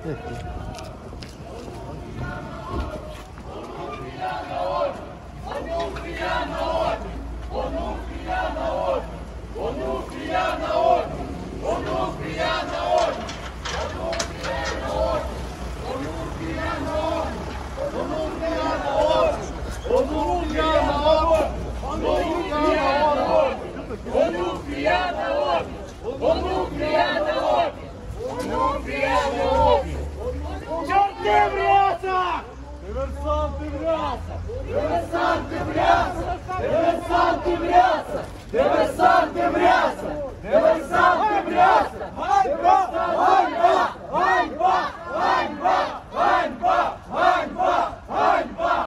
Onu criar na ordem! Onu criar na ordem! Бряса! Диверсанты Бряса! Диверсанты Бряса! Диверсанты Бряса!